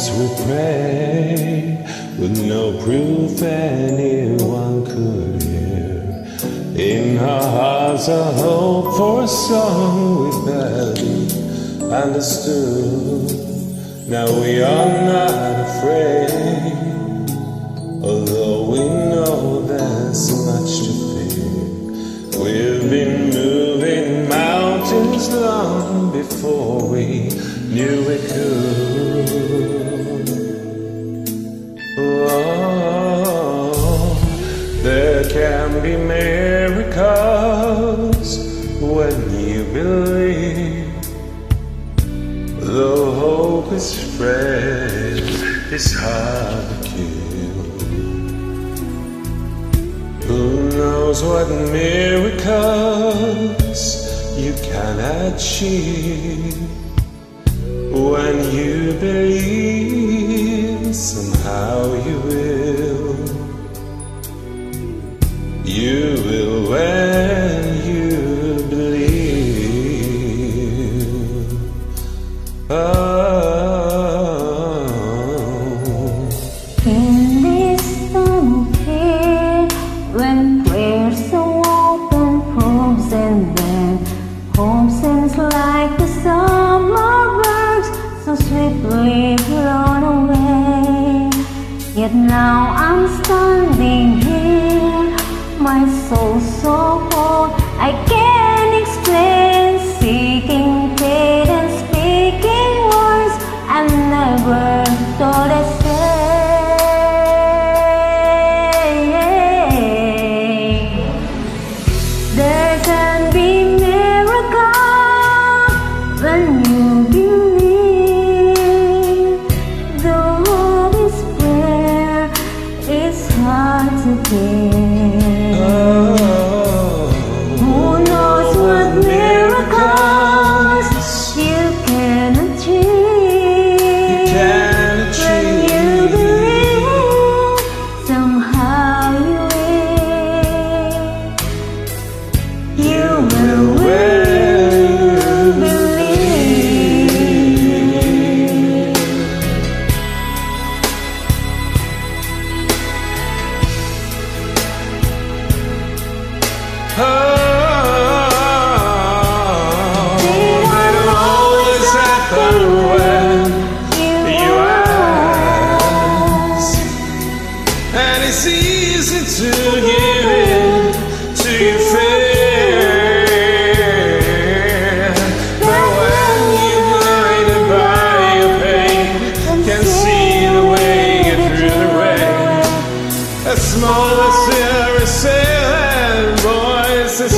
as we pray with no proof anyone could hear. In our hearts, a hope for a song we barely understood. Now we are not afraid, although we know there's much to fear. We've been moving mountains long before we knew we could. It's hard to kill. Who knows what miracles you can achieve when you believe somehow you will. You will when you believe. Oh. And then Home seems like the summer birds so swiftly blown away. Yet now I'm standing here, my soul so hard to give in to your fear. But when you're blinded by your pain, can see the way through the rain. As small sailing voice, is